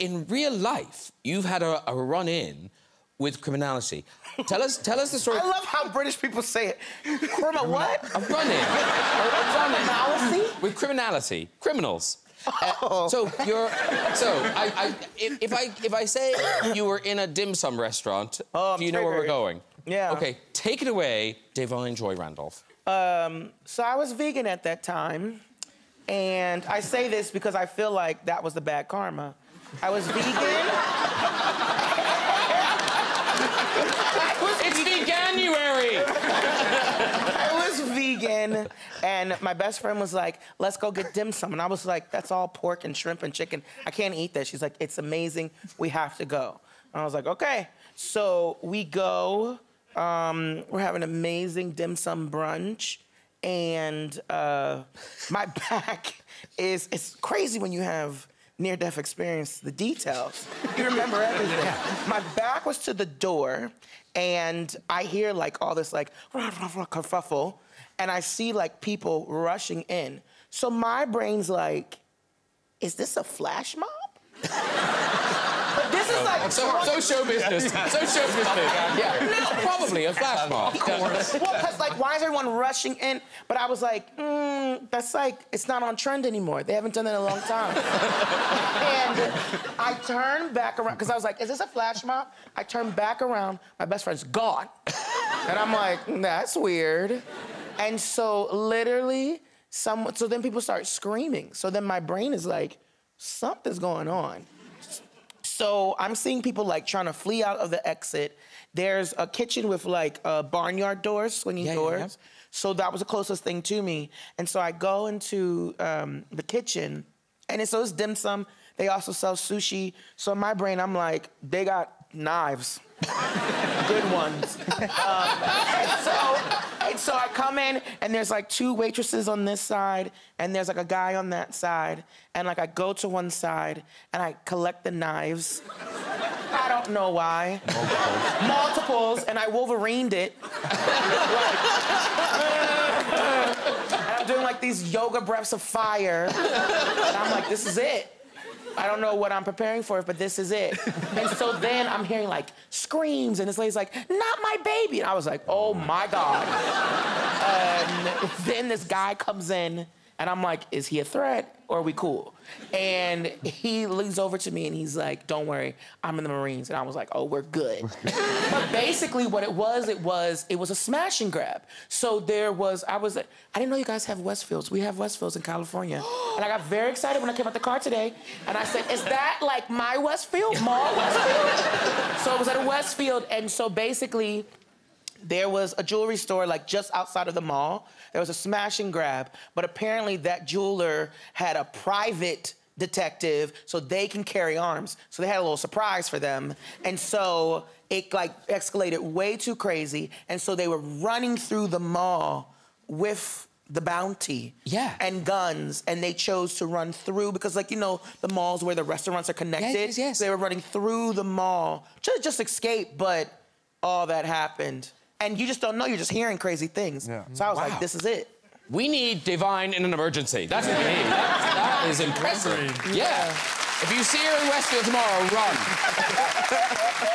in real life, you've had a, a run-in with criminality. Tell us, tell us the story. I love how British people say it. Criminal what? A run-in. Criminality? with criminality, criminals. Uh, so you're, so I, I, if, if I if I say you were in a dim sum restaurant, Oh, do you know where we're going? Yeah. Okay, take it away, Da'Vine Joy Randolph. Um, so I was vegan at that time, and I say this because I feel like that was the bad karma. I was vegan. It's veganuary. I was vegan, and my best friend was like, "Let's go get dim sum," and I was like, "That's all pork and shrimp and chicken. I can't eat that." She's like, "It's amazing. We have to go." And I was like, "Okay." So we go. Um, we're having amazing dim sum brunch, and uh, my back is it's crazy when you have near-death experience. The details, you remember everything. My back was to the door, and I hear like all this like kerfuffle, and I see like people rushing in. So my brain's like, is this a flash mob? but this is like So, so show business. So show business. Yeah. Probably a flash mob. well, because like, why is everyone rushing in? But I was like, mm, that's like, it's not on trend anymore. They haven't done that in a long time. and I turned back around because I was like, is this a flash mob? I turned back around. My best friend's gone, and I'm like, that's weird. And so literally, some. So then people start screaming. So then my brain is like, something's going on. So I'm seeing people like trying to flee out of the exit. There's a kitchen with like uh, barnyard doors, swinging Yeah, yeah, doors. yeah. So that was the closest thing to me. And so I go into um, the kitchen, and it's, so it's dim sum. They also sell sushi. So in my brain, I'm like, they got knives. Good ones. Um, so, so I come in, and there's like two waitresses on this side, and there's like a guy on that side. And like I go to one side, and I collect the knives. I don't know why. Multiples, and I Wolverined it. and I'm doing like these yoga breaths of fire. And I'm like, this is it. I don't know what I'm preparing for, but this is it. And so then I'm hearing like screams, and this lady's like, not my baby. And I was like, oh my God. And then this guy comes in, and I'm like, is he a threat or are we cool? And he leans over to me and he's like, don't worry, I'm in the Marines. And I was like, oh, we're good. but basically what it was, it was, it was a smash and grab. So there was, I was, I didn't know you guys have Westfields. We have Westfields in California. and I got very excited when I came out the car today. And I said, is that like my Westfield, mall Westfield? so it was at a Westfield. And so basically, there was a jewelry store like just outside of the mall. There was a smash and grab, but apparently that jeweler had a private detective so they can carry arms. So they had a little surprise for them. And so it like escalated way too crazy. And so they were running through the mall with the bounty Yeah. and guns and they chose to run through because like you know the malls where the restaurants are connected yes, yes. they were running through the mall to just escape but all that happened and you just don't know you're just hearing crazy things Yeah. so i was Wow. like this is it We need Da'Vine in an emergency. That's what we need. That, that is impressive. Yeah. If you see her in Westfield tomorrow, run.